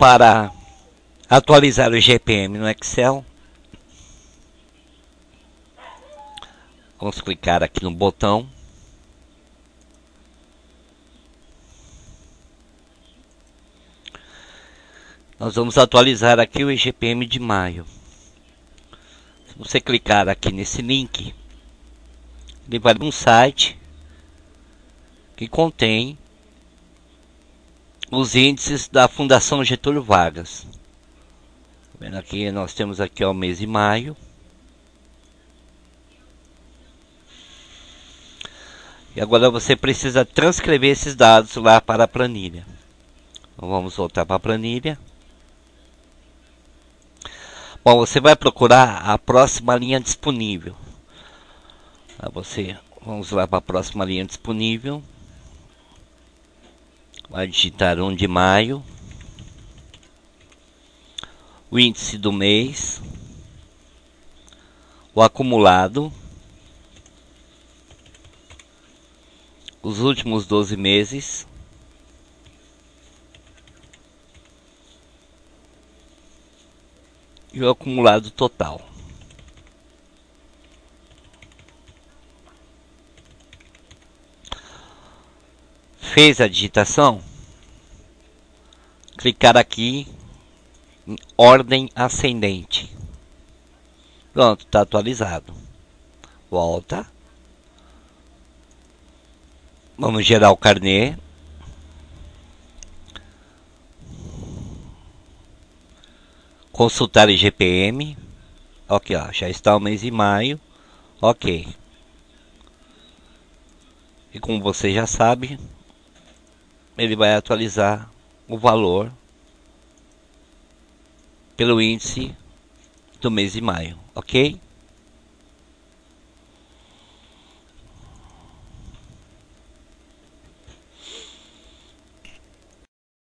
para atualizar o GPM no Excel, vamos clicar aqui no botão. Nós vamos atualizar aqui o IGPM de maio. Se você clicar aqui nesse link, ele vai para um site que contém os índices da Fundação Getúlio Vargas. Tá vendo aqui nós temos aqui o mês de maio. E agora você precisa transcrever esses dados lá para a planilha. Então vamos voltar para a planilha. Bom, você vai procurar a próxima linha disponível. Você, vamos lá para a próxima linha disponível. Vai digitar 1 de maio. O índice do mês. O acumulado. Os últimos 12 meses. E o acumulado total. Fez a digitação? Clicar aqui em ordem ascendente. Pronto, está atualizado. Volta. Vamos gerar o carnê. Consultar IGPM. Ok, ó, já está o mês de maio. Ok. E como você já sabe, ele vai atualizar o valor pelo índice do mês de maio, ok?